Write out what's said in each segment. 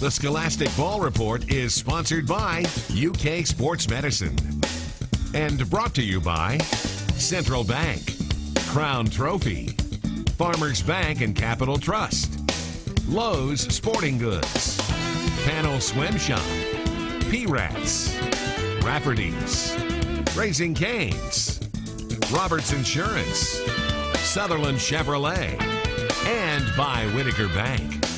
The Scholastic Ball Report is sponsored by UK Sports Medicine and brought to you by Central Bank, Crown Trophy, Farmers Bank and Capital Trust, Lowe's Sporting Goods, Panel Swim Shop, P-Rats, Rafferty's, Raising Canes, Roberts Insurance, Sutherland Chevrolet, and by Whitaker Bank.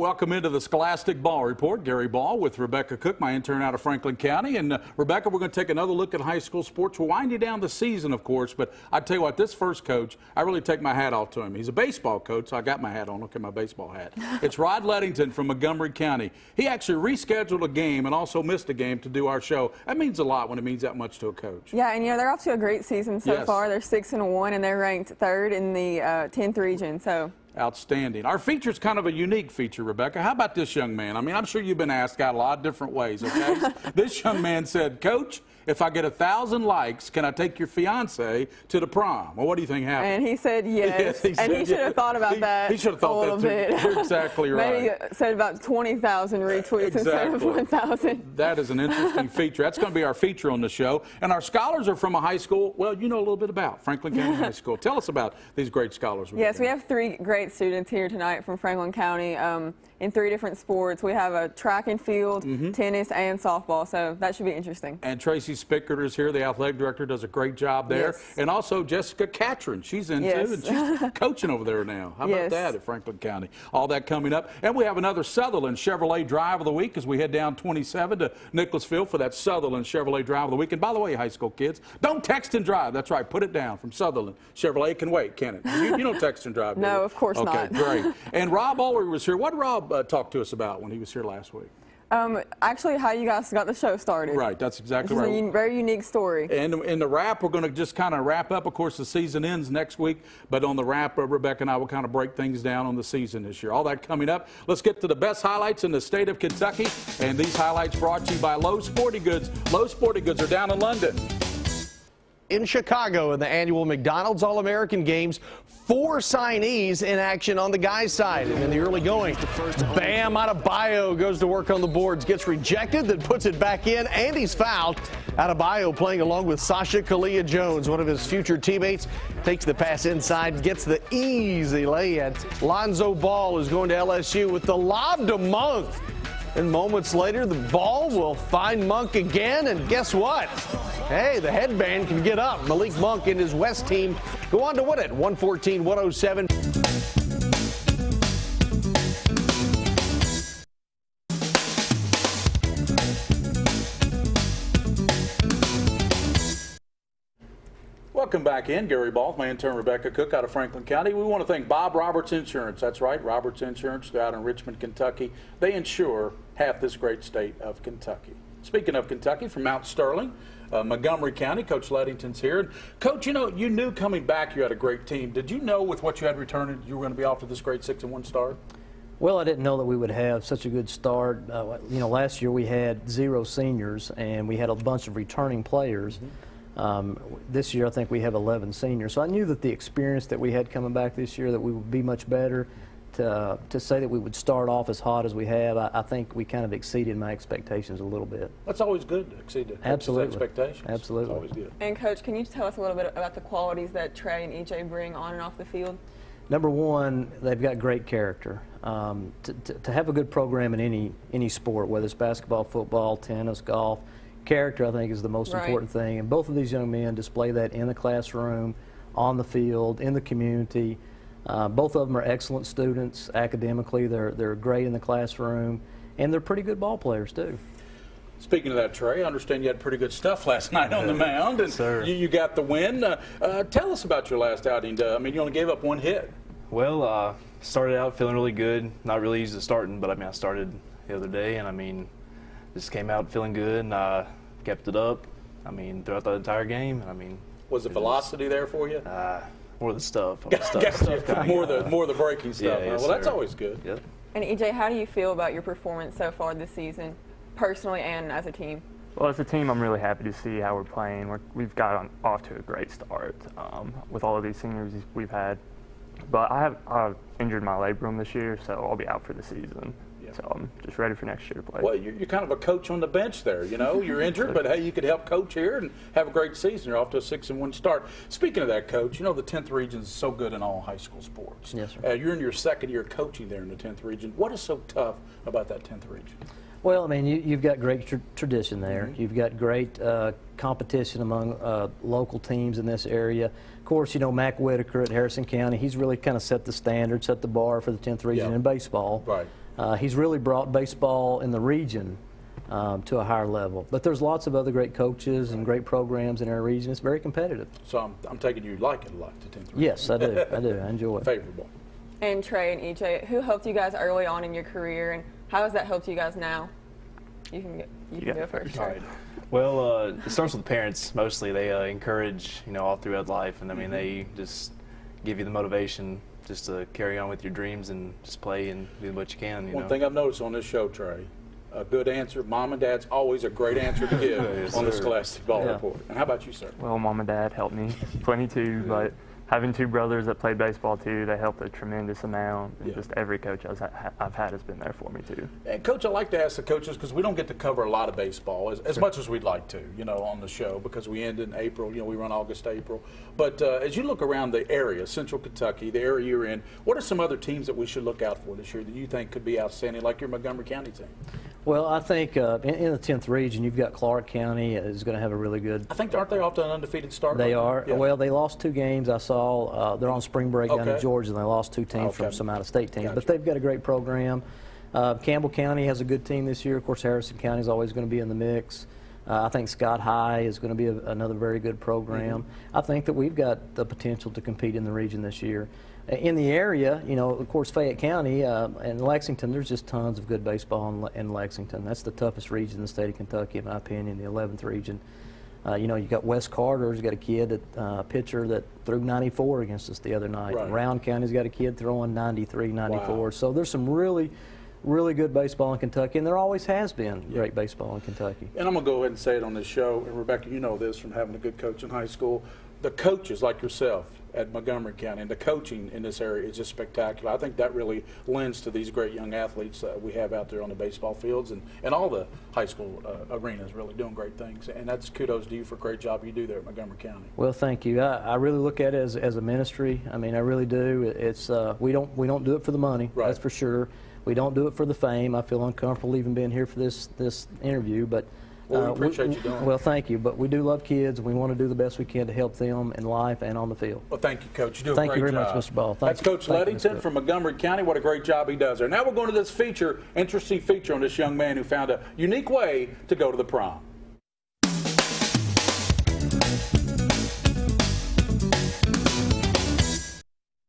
Welcome into the Scholastic Ball Report. Gary Ball with Rebecca Cook, my intern out of Franklin County. And uh, Rebecca, we're going to take another look at high school sports. We're winding down the season, of course, but I tell you what, this first coach, I really take my hat off to him. He's a baseball coach, so I got my hat on. Look at my baseball hat. it's Rod Lettington from Montgomery County. He actually rescheduled a game and also missed a game to do our show. That means a lot when it means that much to a coach. Yeah, and you know they're off to a great season so Yes. far. They're six and one, and they're ranked third in the uh, 10th region. So Outstanding. Our feature is kind of a unique feature, Rebecca. How about this young man? I mean, I'm sure you've been asked out a lot of different ways, okay? this young man said, Coach, if I get a thousand likes, can I take your fiance to the prom? Well, what do you think happened? and he said yes, Yes, he and said he should have thought about He- that. he should have thought a little that too. bit. You're exactly Maybe said about 20,000 retweets instead of 1,000. That is an interesting feature. That's going to be our feature on the show. And our scholars are from a high school, well, you know a little bit about Franklin County High School. Tell us about these great scholars. Yes, we have three great students here tonight from Franklin County um, in three different sports. We have a track and field, Mm-hmm. tennis, and softball. So that should be interesting. And Tracy Spickert is here, the athletic director, does a great job there. Yes. And also Jessica Catron, she's in Yes. too, and she's coaching over there now. How about Yes. that at Franklin County? All that coming up. And we have another Sutherland Chevrolet Drive of the Week as we head down 27 to Nicholasville for that Sutherland Chevrolet Drive of the Week. And by the way, high school kids, don't text and drive. That's right, put it down from Sutherland. Chevrolet can wait, can it? You, you don't text and drive, No, of course okay, not. great. And Rob Ulrich was here. What did Rob uh, talk to us about when he was here last week? Um, actually, how you guys got the show started. Right, that's exactly It's right. a un- very unique story. And in the wrap, we're going to just kind of wrap up. Of course, the season ends next week, but on the wrap, uh, Rebecca and I will kind of break things down on the season this year. All that coming up. Let's get to the best highlights in the state of Kentucky. And these highlights brought to you by Lowe's Sporting Goods. Lowe's Sporting Goods are down in London. in Chicago in the annual McDonald's All-American Games. Four signees in action on the guys' side. And in the early going, Bam Adebayo goes to work on the boards, gets rejected, then puts it back in, and he's fouled. Adebayo playing along with Sacha Killeya-Jones, one of his future teammates, takes the pass inside, gets the easy lay-in. Lonzo Ball is going to LSU with the lob to Monk. And moments later, the ball will find Monk again, and guess what? Hey, the headband can get up. Malik Monk and his West team go on to win it, 114 107. Welcome back in. Gary Ball, my intern Rebecca Cook out of Franklin County. We want to thank Bob Roberts Insurance. That's right, Roberts Insurance. Out in Richmond, Kentucky. They insure half this great state of Kentucky. Speaking of Kentucky, from Mount Sterling, uh, Montgomery County, Coach Lettington's here. And Coach, you know, you knew coming back you had a great team. Did you know with what you had returning you were going to be off to this great six and one start? Well, I didn't know that we would have such a good start. Uh, you know, last year we had zero seniors and we had a bunch of returning players. Um, this year I think we have 11 seniors. So I knew that the experience that we had coming back this year that we would be much better. To, to say that we would start off as hot as we have, I, I think we kind of exceeded my expectations a little bit. That's always good to exceed the Absolutely. expectations. Absolutely. It's always good. And coach, can you tell us a little bit about the qualities that Trey and EJ bring on and off the field? Number one, they've got great character. Um, to, to, to have a good program in any any sport, whether it's basketball, football, tennis, golf, character I think is the most Right. important thing. And both of these young men display that in the classroom, on the field, in the community. Uh, both of them are excellent students academically. They're they're great in the classroom, and they're pretty good ball players too. Speaking of that, Trey, I understand you had pretty good stuff last night on the mound, and sir. you, you got the win. Uh, uh, tell us about your last outing. Uh, I mean, you only gave up one hit. Well, uh, started out feeling really good. Not really used to starting, but I mean, I started the other day, and I mean, just came out feeling good and uh, kept it up. I mean, throughout the entire game. I mean, Was the velocity there for you? uh, more of the stuff. All the stuff, stuff more the more the breaking stuff. Yeah, huh? yes, well, that's sir. always good. Yep. And EJ, how do you feel about your performance so far this season, personally and as a team? Well, as a team, I'm really happy to see how we're playing. We're, we've got on, off to a great start um, with all of these seniors we've had. But I have I've injured my labrum this year, so I'll be out for the season. Yeah. So I'm just ready for next year to play. Well, you're, you're kind of a coach on the bench there. You know, you're injured, but hey, you could help coach here and have a great season. You're off to a six and one start. Speaking of that, coach, you know the 10th region is so good in all high school sports. Yes, sir. Uh, you're in your second year coaching there in the 10th region. What is so tough about that 10th region? Well, I mean, you, you've got great tr- tradition there. Mm-hmm. You've got great uh, competition among uh, local teams in this area. Of course, you know, Mac Whitaker at Harrison County, he's really kind of set the standard, set the bar for the 10th region Yeah. in baseball. Right. Uh, he's really brought baseball in the region um, to a higher level. But there's lots of other great coaches and great programs in our region. It's very competitive. So I'm, I'm taking you like it a lot, the 10th region. Yes, I do. I do. I enjoy it. Favorable. And Trey and EJ, who helped you guys early on in your career, and how has that helped you guys now? You can get, you can got go first. All right. Well, uh, it starts with the parents mostly. They uh, encourage, you know, all throughout life, and I mean, they just give you the motivation just to carry on with your dreams and just play and do what you can. You One know. thing I've noticed on this show, Trey, a good answer. Mom and Dad's always a great answer to give Yes, on the. Scholastic Ball Yeah. Report. And how about you, sir? Well, mom and dad helped me plenty too, but having two brothers that played baseball too, they helped a tremendous amount. And Yeah. just every coach I've, I've had has been there for me too. And Coach, I like to ask the coaches because we don't get to cover a lot of baseball as, as much as we'd like to, you know, on the show because we end in April. You know, we run August, April. But uh, as you look around the area, Central Kentucky, the area you're in, what are some other teams that we should look out for this year that you think could be outstanding, like your Montgomery County team? Well, I think uh, in, in the 10th region, you've got Clark County is going to have a really good I think aren't they off to an undefeated start? They right are. Yeah. Well, they lost two games. I saw uh, they're on spring break down in Georgia, and they lost two teams Okay. from some out-of-state teams. Gotcha. But they've got a great program. Uh, Campbell County has a good team this year. Of course, Harrison County is always going to be in the mix. Uh, I think Scott High is going to be a, another very good program. Mm-hmm. I think that we've got the potential to compete in the region this year. In the area, you know, of course, Fayette County uh, and Lexington, there's just tons of good baseball in, Le- in Lexington. That's the toughest region in the state of Kentucky, in my opinion, the 11th region. Uh, you know, you got Wes Carter, who's got a kid, that, uh, pitcher that threw 94 against us the other night. Right. Round County's got a kid throwing 93, 94. Wow. So there's some really, really good baseball in Kentucky, and there always has been great baseball in Kentucky. And I'm going to go ahead and say it on this show. And Rebecca, you know this from having a good coach in high school. The coaches like yourself at Montgomery County and the coaching in this area is just spectacular. I think that really lends to these great young athletes uh, we have out there on the baseball fields and, and all the high school uh, arenas really doing great things. And that's kudos to you for a great job you do there at Montgomery County. Well, thank you. I, I really look at it as, as a ministry. I mean, I really do. It's uh, we don't we don't do it for the money. Right. That's for sure. We don't do it for the fame. I feel uncomfortable even being here for this this interview, but. Well, we uh, appreciate you doing. Well, thank you. But we do love kids, and we want to do the best we can to help them in life and on the field. Well, thank you, Coach. You do a Thank you great very much. Mr. Ball. Thank That's you. Coach Thank you, Mr. Leddington Cook. from Montgomery County. What a great job he does there. Now we're going to this feature, interesting feature on this young man who found a unique way to go to the prom.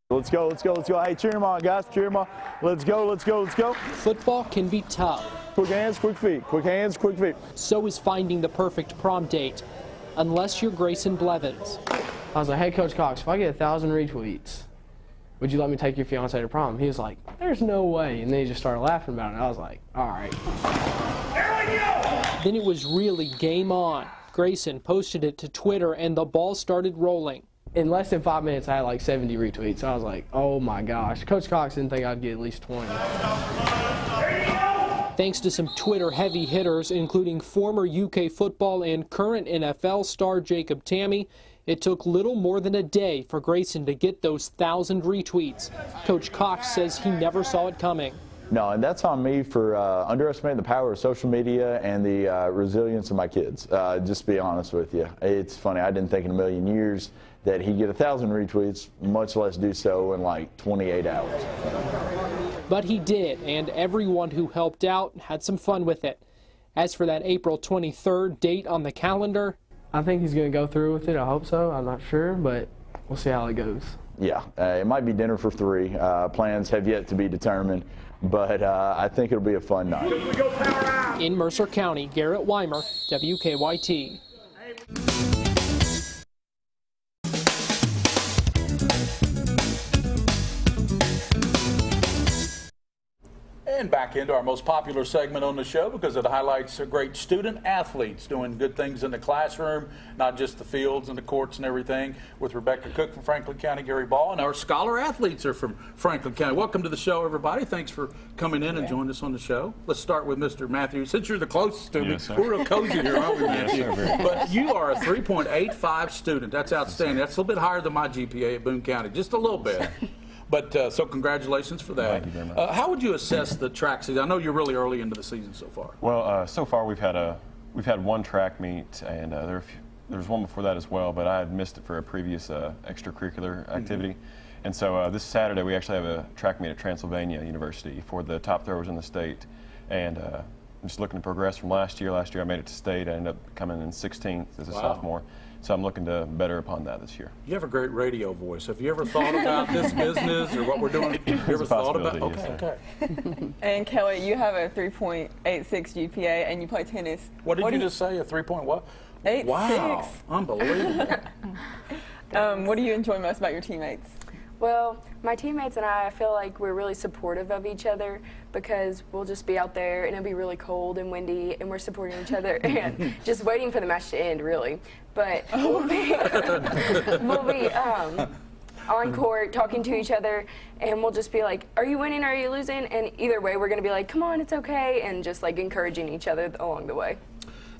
Let's go, let's go, let's go. Hey, cheer him on, guys. Cheer him on. Let's go, let's go, let's go. Football can be tough. Quick hands, quick feet. Quick hands, quick feet. So is finding the perfect prom date. Unless you're Grayson Blevins. I was like, hey, Coach Cox, if I get a thousand retweets, would you let me take your fiance to prom? He was like, there's no way. And then he just started laughing about it. I was like, all right. Then it was really game on. Grayson posted it to Twitter and the ball started rolling. In less than five minutes, I had like 70 retweets. I was like, oh my gosh. Coach Cox didn't think I'd get at least 20. Thanks to some Twitter heavy hitters, including former UK football and current NFL star Jacob Tamme, it took little more than a day for Grayson to get those thousand retweets. Coach Cox says he never saw it coming. No, and that's on me for uh, underestimating the power of social media and the uh, resilience of my kids. Uh, just to be honest with you, it's funny. I didn't think in a million years that he'd get a thousand retweets, much less do so in like 28 hours. But he did, and everyone who helped out had some fun with it. As for that April 23rd date on the calendar, I think he's going to go through with it. I hope so. I'm not sure, but we'll see how it goes. Yeah, uh, it might be dinner for three. Uh, plans have yet to be determined, but uh, I think it'll be a fun night. In Mercer County, Garrett Wymer, WKYT. And back into our most popular segment on the show because it highlights great student athletes doing good things in the classroom, not just the fields and the courts and everything. With Rebecca Cook from Franklin County, Gary Ball, and our scholar athletes are from Franklin County. Welcome to the show, everybody. Thanks for coming in and joining us on the show. Let's start with Mr. Matthew. Since you're the closest to me, Yes, we're real cozy here, aren't we, Yes, Matthew? sir, but you are a 3.85 student. That's outstanding. That's a little bit higher than my GPA at Boone County, just a little bit. But uh, so congratulations for that. Thank you very much. Uh, how would you assess the track season? I know you're really early into the season so far. Well, uh, so far we've had a we've had one track meet, and uh, there, few- there was one before that as well, but I had missed it for a previous uh, extracurricular activity. And so uh, this Saturday we actually have a track meet at Transylvania University for the top throwers in the state, and uh, I'm just looking to progress from last year. Last year I made it to state. I ended up coming in 16th as a Wow. sophomore, so I'm looking to better upon that this year. You have a great radio voice. Have you ever thought about this business or what we're doing? Have You ever thought about? possibility, Okay, yes, okay. And Kelly, you have a 3.86 GPA and you play tennis. What did do you just say? A three point what? Eight, Wow, six. unbelievable. Um, what do you enjoy most about your teammates? Well, my teammates and I, I feel like we're really supportive of each other because we'll just be out there and it'll be really cold and windy and we're supporting each other and just waiting for the match to end, really. But we'll be, we'll be um, on court talking to each other and we'll just be like, are you winning, are you losing? And either way, we're going to be like, come on, it's okay, and just like encouraging each other along the way.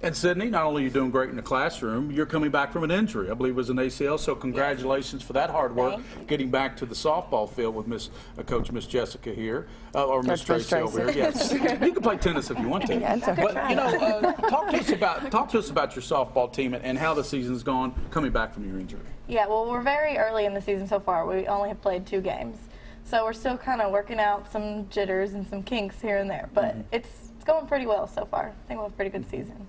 And Sydney, not only are you doing great in the classroom, you're coming back from an injury. I believe it was an ACL. So congratulations for that hard work, getting back to the softball field with Miss uh, Coach Miss Jessica here, uh, or Miss Coach Miss Tracy over here. Yes, you can play tennis if you want to. Yeah, it's okay. But you know, uh, talk to us about talk to us about your softball team and, and how the season's gone coming back from your injury. Yeah, well, we're very early in the season so far. We only have played two games. So we're still kind of working out some jitters and some kinks here and there. But it's, it's going pretty well so far. I think we'll have a pretty good season.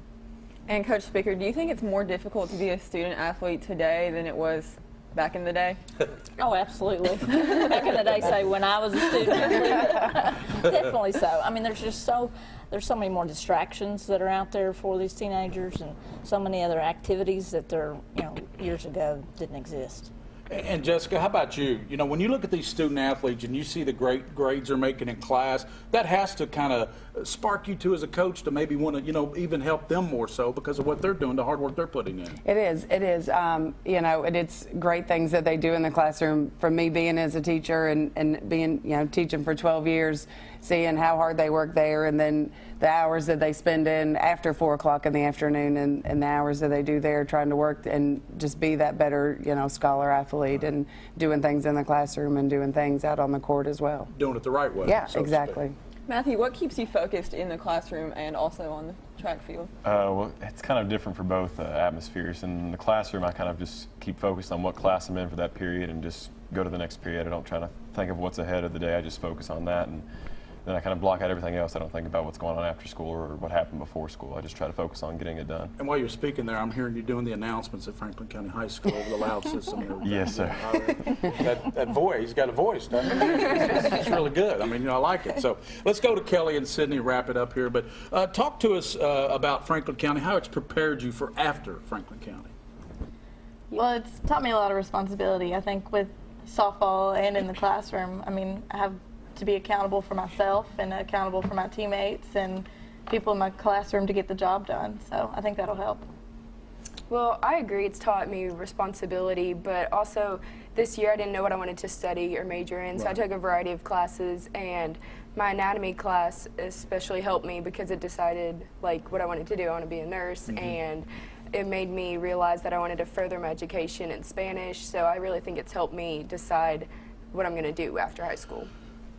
And Coach Speaker, do you think it's more difficult to be a student athlete today than it was back in the day? Oh, absolutely. Back in the day, say when I was a student, definitely so. I mean, there's just so there's so many more distractions that are out there for these teenagers, and so many other activities that there, you know, years ago didn't exist. And Jessica, how about you? You know, when you look at these student athletes and you see the great grades they're making in class, that has to kind of spark you too as a coach to maybe want to, you know, even help them more so because of what they're doing, the hard work they're putting in. It is. It is. Um, you know, and it's great things that they do in the classroom. From me being as a teacher and, and being, you know, teaching for 12 years, seeing how hard they work there, and then the hours that they spend in after four o'clock in the afternoon, and, and the hours that they do there trying to work and just be that better, you know, scholar athlete and doing things in the classroom and doing things out on the court as well. Doing it the right way. Yeah, so exactly. Matthew, what keeps you focused in the classroom and also on the track field? Uh, well, it's kind of different for both uh, atmospheres. In the classroom, I kind of just keep focused on what class I'm in for that period and just go to the next period. I don't try to think of what's ahead of the day. I just focus on that, and then I kind of block out everything else. I don't think about what's going on after school or what happened before school. I just try to focus on getting it done. And while you're speaking there, I'm hearing you doing the announcements at Franklin County High School over the loud system. and everything. Yes, sir. that, that voice, he's got a voice, doesn't he? It's, it's- it's really good. I mean, you know, I like it. So let's go to Kelly and Sydney, wrap it up here. But uh, talk to us uh, about Franklin County, how it's prepared you for after Franklin County. Well, it's taught me a lot of responsibility. I think with softball and in the classroom, I mean, I have to be accountable for myself and accountable for my teammates and people in my classroom to get the job done. So I think that'll help. Well, I agree. It's taught me responsibility, but also this year I didn't know what I wanted to study or major in, so I took a variety of classes, and my anatomy class especially helped me because it decided like what I wanted to do. I want to be a nurse, Mm-hmm. and it made me realize that I wanted to further my education in Spanish. So I really think it's helped me decide what I'm going to do after high school.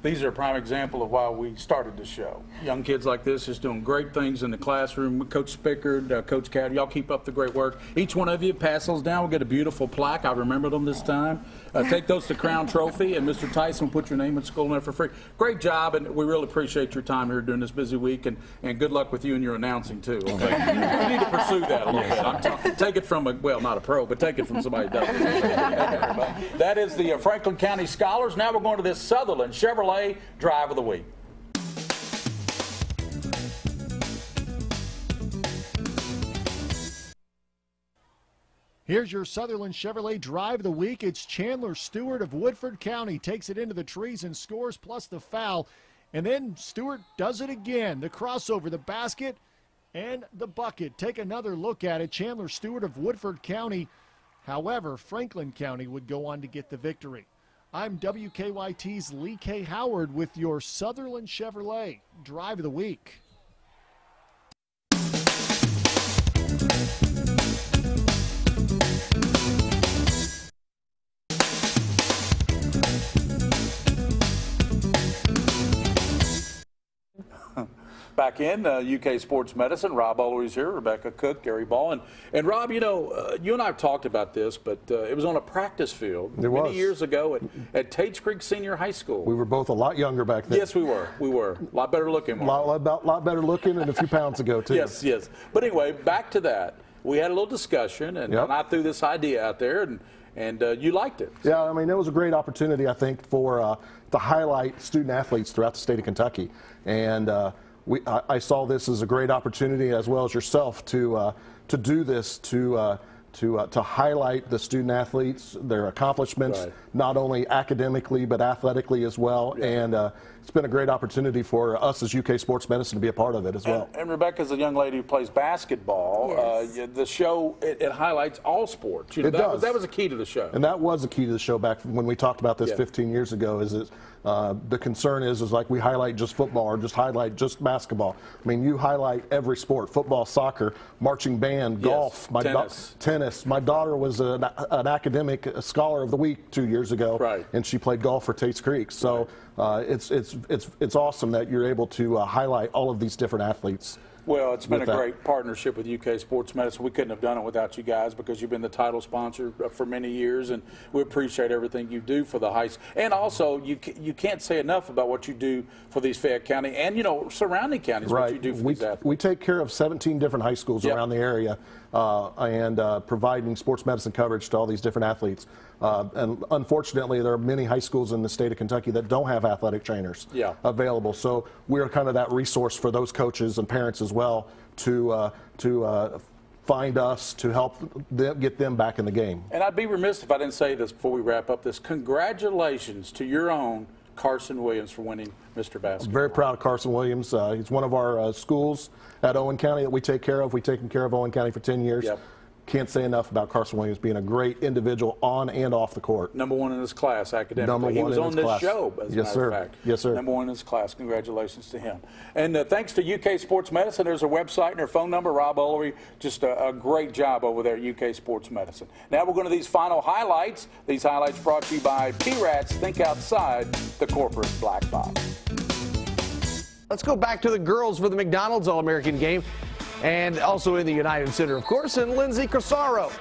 These are a prime example of why we started the show. Young kids like this is doing great things in the classroom. Coach Spickard, uh, Coach Cat, y'all keep up the great work. Each one of you pass those down. We'll get a beautiful plaque. I remembered them this time. Uh, take those to Crown Trophy, and Mr. Tyson will put your name in school there for free. Great job, and we really appreciate your time here during this busy week, and, and good luck with you and your announcing, too. Okay? we need to pursue that a little bit. I'm take it from a, well, not a pro, but take it from somebody that is the uh, Franklin County Scholars. Now we're going to this Sutherland Chevrolet play Drive of the Week. Here's your Sutherland Chevrolet drive of the week. It's Chandler Stewart of Woodford County takes it into the trees and scores plus the foul. And then Stewart does it again. The crossover, the basket, and the bucket. Take another look at it. Chandler Stewart of Woodford County. However, Franklin County would go on to get the victory. I'm WKYT's Lee K. Howard with your Sutherland Chevrolet Drive of the Week. Back in uh, UK Sports Medicine, Rob Ullery's here, Rebecca Cook, Gary Ball, and and Rob, you know, uh, you and I have talked about this, but uh, it was on a practice field It many was. years ago at, at Tates Creek Senior High School. We were both a lot younger back then. Yes, we were. We were a lot better looking. A lot, lot, lot better looking and a few pounds ago, too. Yes, yes. But anyway, back to that. We had a little discussion, and, Yep. and I threw this idea out there, and and uh, you liked it. Yeah, I mean, it was a great opportunity, I think, for uh, to highlight student athletes throughout the state of Kentucky. And uh, we, I, I saw this as a great opportunity, as well as yourself, to uh, to do this to. Uh, to, uh, to highlight the student athletes, their accomplishments, Right. not only academically but athletically as well. And uh, it's been a great opportunity for us as UK Sports Medicine to be a part of it as well. And Rebecca's a young lady who plays basketball. Uh, yeah, the show it, it highlights all sports. You know, It that, does. Was, that was a key to the show. And that was the key to the show back when we talked about this Yeah. 15 years ago. Is that uh, the concern is is like we highlight just football or just highlight just basketball. I mean, you highlight every sport: football, soccer, marching band, Yes, golf, my da- tennis. tennis. My daughter was an, an academic scholar of the week two years ago, right. and she played golf for Tates Creek. So uh, it's it's it's it's awesome that you're able to uh, highlight all of these different athletes. Well, it's been a that. great partnership with UK Sports Medicine. We couldn't have done it without you guys because you've been the title sponsor uh, for many years, and we appreciate everything you do for the high school. And also, you you can't say enough about what you do for these Fayette County and you know surrounding counties. What you do for we, these athletes. we take care of 17 different high schools Yep. around the area and uh, providing sports medicine coverage to all these different athletes. Uh, and unfortunately, there are many high schools in the state of Kentucky that don't have athletic trainers Yeah. available. So we're kind of that resource for those coaches and parents as well to uh, to uh, find us to help them, get them back in the game. And I'd be remiss if I didn't say this before we wrap up this. Congratulations to your own Carson Williams for winning Mr. I'm Basketball. very proud of Carson Williams. Uh, he's one of our uh, schools at Owen County that we take care of. We've taken care of Owen County for 10 years. Yep. Can't say enough about Carson Williams being a great individual on and off the court. Number one in his class academically. Number he one was in on his this class. show, as a Yes, matter sir. of fact. Yes, sir. Number one in his class. Congratulations to him. And uh, thanks to UK Sports Medicine. There's a website and their phone number. Rob Ullery, just a, a great job over there at UK Sports Medicine. Now we're going to these final highlights. These highlights brought to you by P-Rats. Think outside the corporate black box. Let's go back to the girls for the McDonald's All American game and also in the United Center, of course, and Lindsey Corsaro.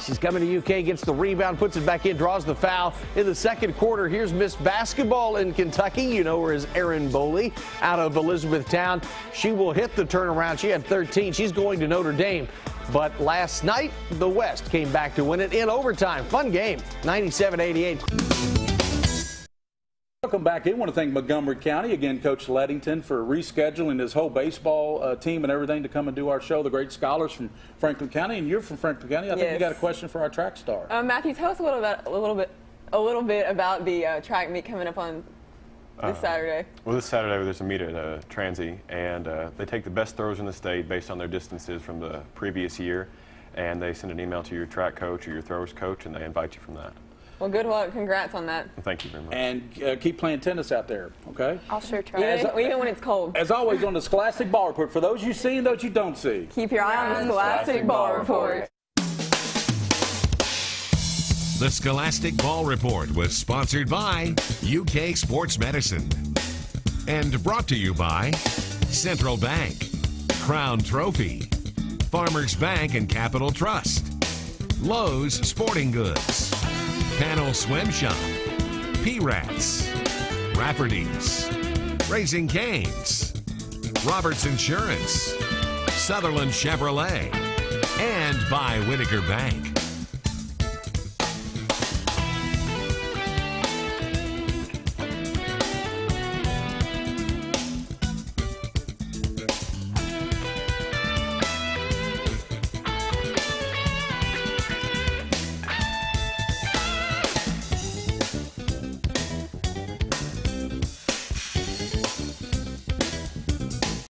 She's coming to UK, gets the rebound, puts it back in, draws the foul. In the second quarter, here's Miss Basketball in Kentucky. You know her as Erin Boley out of Elizabethtown. She will hit the turnaround. She had 13. She's going to Notre Dame. But last night, the West came back to win it in overtime. Fun game, 97 88. Welcome back in. I want to thank Montgomery County, again, Coach Leddington, for rescheduling his whole baseball uh, team and everything to come and do our show. The great scholars from Franklin County, and you're from Franklin County. I think you got a question for our track star. Uh, Matthew, tell us a little bit, a little bit, a little bit about the uh, track meet coming up on this Uh, Saturday. Well, this Saturday there's a meet at uh, Transy, and uh, they take the best throws in the state based on their distances from the previous year, and they send an email to your track coach or your throwers coach, and they invite you from that. Well, good luck. Congrats on that. And thank you very much. And uh, keep playing tennis out there, okay? I'll sure try. As- Even, even when it's cold. As always on the Scholastic Ball Report, for those you see and those you don't see. Keep your eye on the Scholastic Ball Report. The Scholastic Ball Report was sponsored by UK Sports Medicine and brought to you by Central Bank, Crown Trophy, Farmers Bank and Capital Trust, Lowe's Sporting Goods, Panel Swim Shop, P-Rats, Rafferty's, Raising Canes, Roberts Insurance, Sutherland Chevrolet, and by Whitaker Bank.